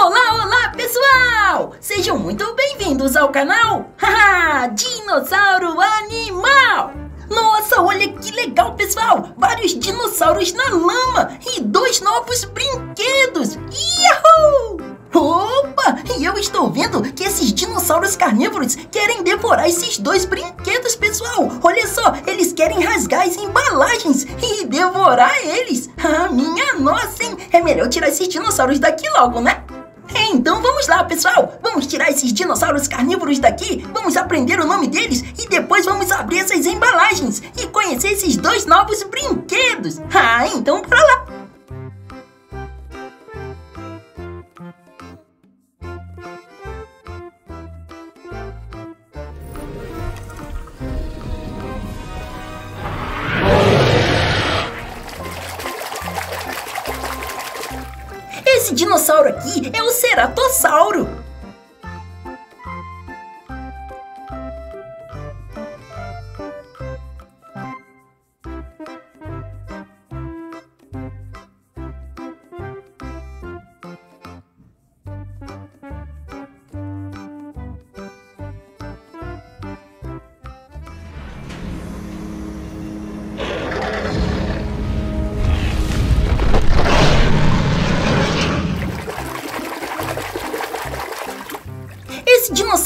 Olá, olá, pessoal! Sejam muito bem-vindos ao canal Dinossauro Animal! Nossa, olha que legal, pessoal! Vários dinossauros na lama e dois novos brinquedos! Yahoo! Opa! E eu estou vendo que esses dinossauros carnívoros querem devorar esses dois brinquedos, pessoal! Olha só, eles querem rasgar as embalagens e devorar eles! Ah, minha nossa, hein? É melhor tirar esses dinossauros daqui logo, né? Então vamos lá, pessoal! Vamos tirar esses dinossauros carnívoros daqui, vamos aprender o nome deles e depois vamos abrir essas embalagens e conhecer esses dois novos brinquedos! Ah, então pra lá! Esse dinossauro aqui é o Ceratossauro.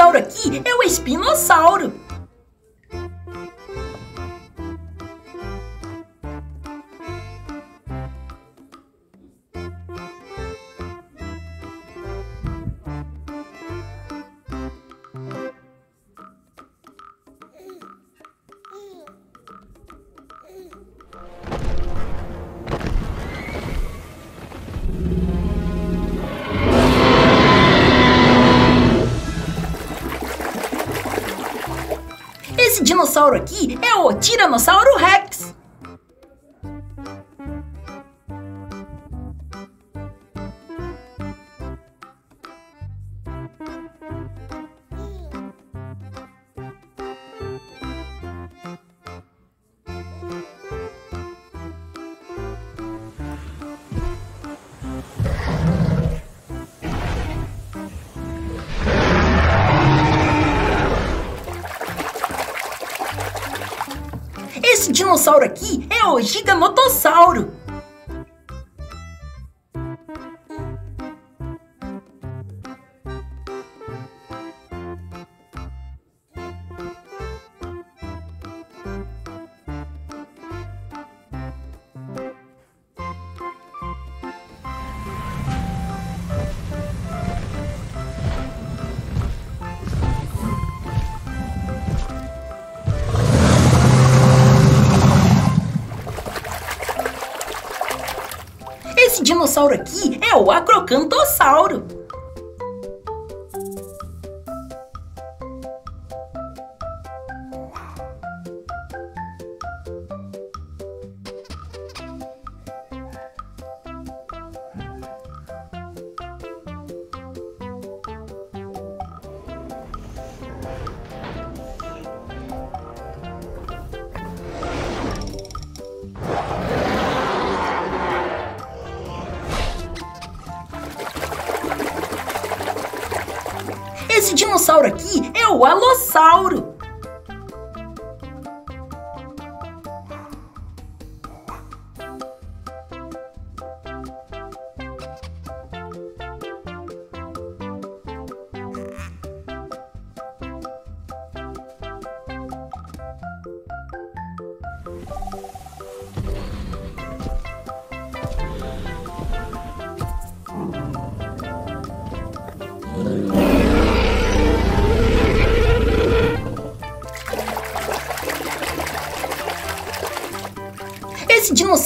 Dinossauro aqui é o espinossauro. Dinossauro aqui é o Tiranossauro Rex. Dinossauro aqui é o Giganotossauro. Dinossauro aqui é o Acrocantossauro. Esse dinossauro aqui é o Alossauro.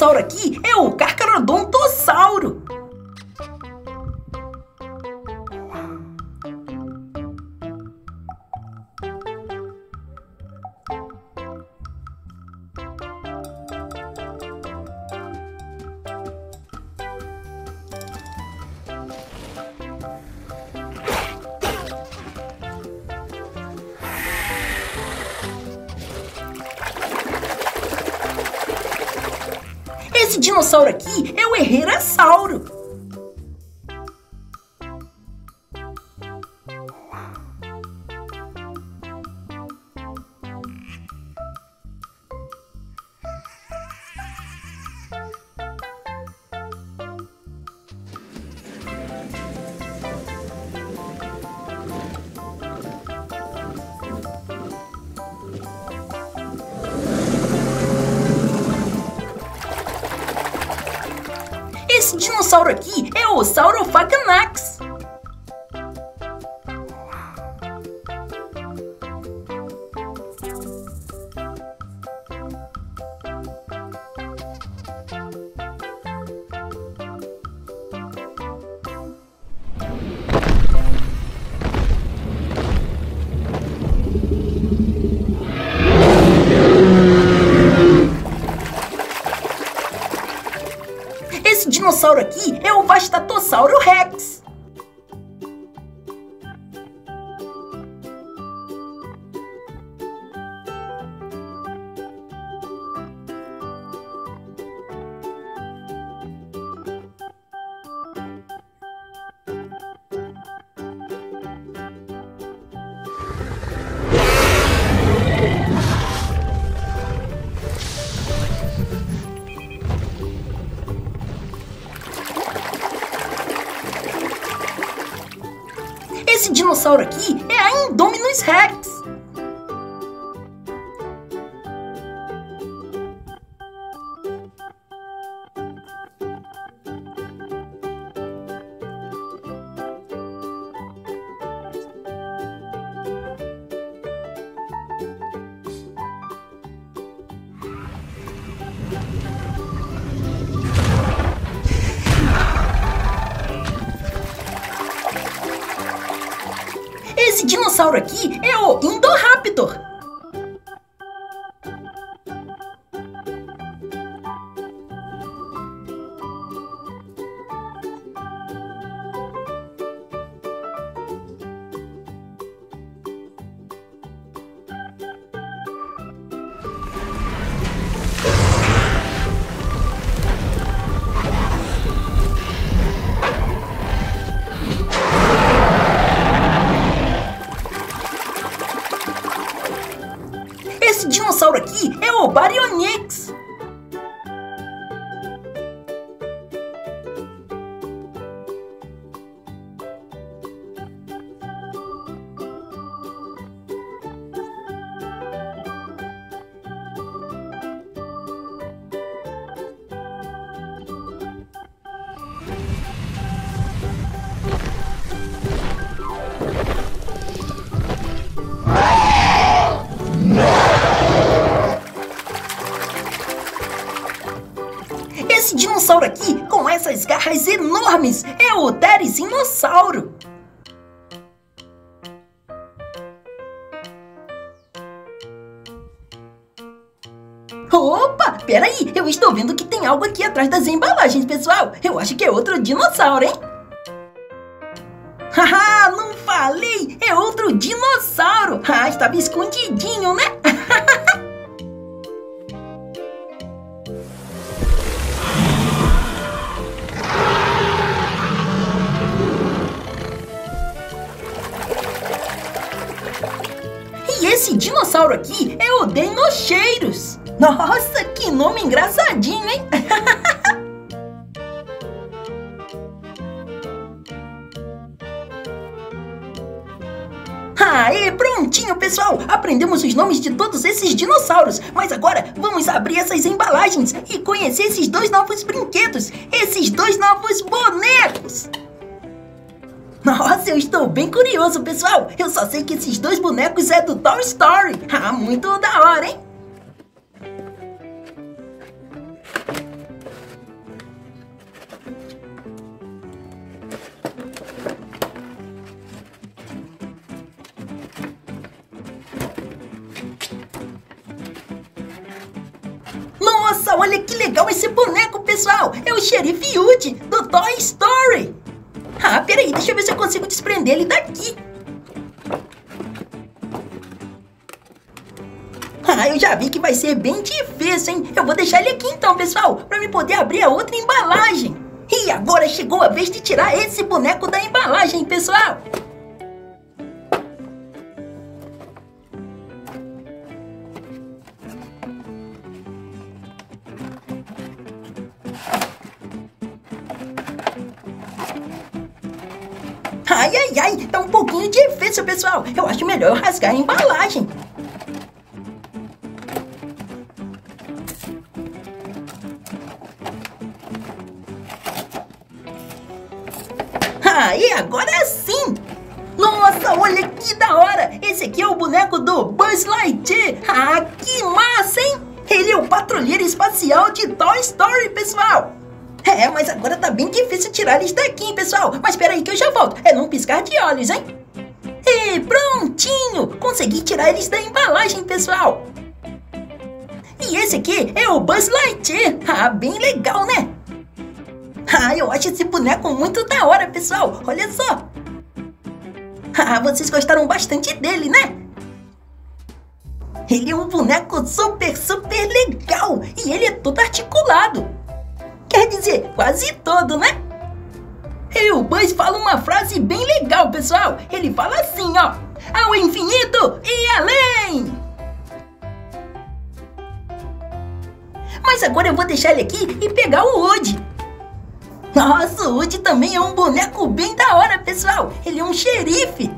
Dinossauro aqui é o Carcharodontossauro. Esse dinossauro aqui é o Herrerasauro. Dinossauro aqui é o Saurophaganax. Esse dinossauro aqui é a Indominus Rex. Dinossauro aqui é o Indoraptor. Esse dinossauro aqui, com essas garras enormes, é o Teresinosauro. Opa, peraí, eu estou vendo que tem algo aqui atrás das embalagens, pessoal. Eu acho que é outro dinossauro, hein? Haha, não falei! É outro dinossauro! Ah, estava escondidinho, né? E esse dinossauro aqui é o Dinocheiros. Nossa, que nome engraçadinho, hein? Aê, prontinho, pessoal! Aprendemos os nomes de todos esses dinossauros. Mas agora vamos abrir essas embalagens e conhecer esses dois novos brinquedos, esses dois novos bonecos. Nossa, eu estou bem curioso, pessoal. Eu só sei que esses dois bonecos é do Toy Story. Ah, muito da hora, hein? Legal esse boneco, pessoal! É o Xerife Woody, do Toy Story! Ah, peraí, deixa eu ver se eu consigo desprender ele daqui. Ah, eu já vi que vai ser bem difícil, hein? Eu vou deixar ele aqui então, pessoal, para me poder abrir a outra embalagem. E agora chegou a vez de tirar esse boneco da embalagem, pessoal. Ai, ai, ai, tá um pouquinho difícil, pessoal. Eu acho melhor eu rasgar a embalagem. Ah, e agora sim! Nossa, olha que da hora! Esse aqui é o boneco do Buzz Lightyear! Ah, que massa, hein? Ele é o patrulheiro espacial de Toy Story, pessoal! É, mas agora tá bem difícil tirar eles daqui, hein, pessoal? Mas espera aí que eu já volto. É num piscar de olhos, hein? E prontinho! Consegui tirar eles da embalagem, pessoal! E esse aqui é o Buzz Lightyear! Ah, bem legal, né? Ah, eu acho esse boneco muito da hora, pessoal! Olha só! Ah, vocês gostaram bastante dele, né? Ele é um boneco super, super legal! E ele é todo articulado! Quer dizer, quase todo, né? E o Buzz fala uma frase bem legal, pessoal! Ele fala assim, ó! Ao infinito e além! Mas agora eu vou deixar ele aqui e pegar o Woody! Nossa, o Woody também é um boneco bem da hora, pessoal. Ele é um xerife.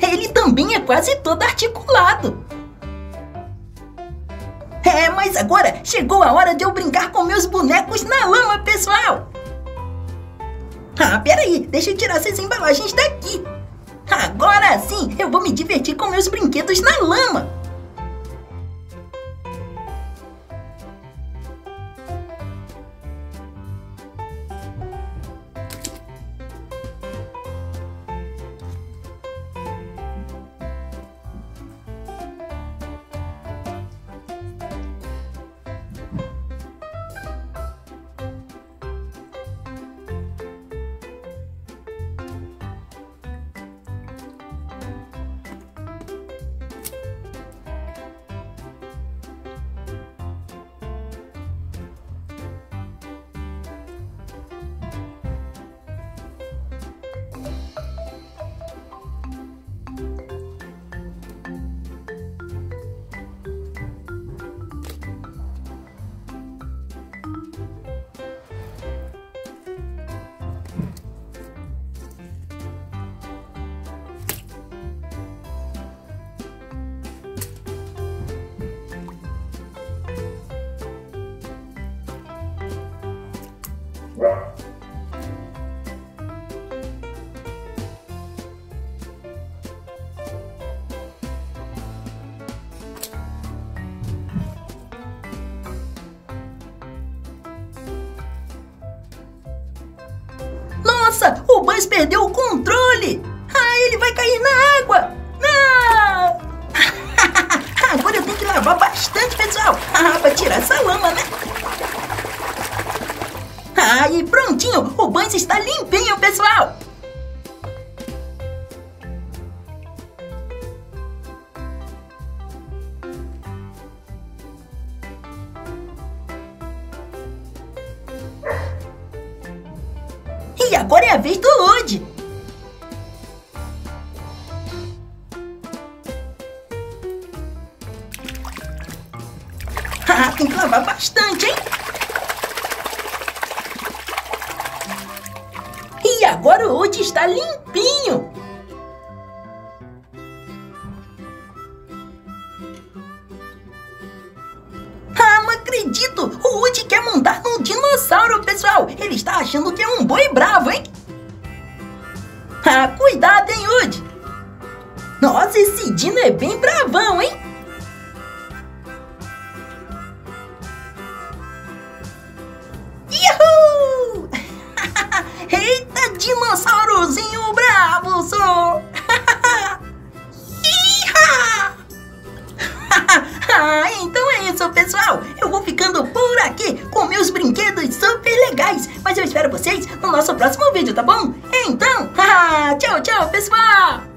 Ele também é quase todo articulado. Mas agora chegou a hora de eu brincar com meus bonecos na lama, pessoal. Ah, peraí, deixa eu tirar essas embalagens daqui. Agora sim, eu vou me divertir com meus brinquedos na lama. Nossa, o Buzz perdeu o controle! Ah, ele vai cair na água! Não! Agora eu tenho que lavar bastante, pessoal! Ah, pra tirar essa lama, né? Ah, e prontinho! O Buzz está limpinho, pessoal! É a vez do Woody. Ah, tem que lavar bastante, hein? E agora o Woody está limpinho. ah, então é isso, pessoal. Eu vou ficando por aqui com meus brinquedos super legais. Mas eu espero vocês no nosso próximo vídeo, tá bom? Então, tchau, tchau, pessoal!